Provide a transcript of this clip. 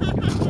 Ha ha ha!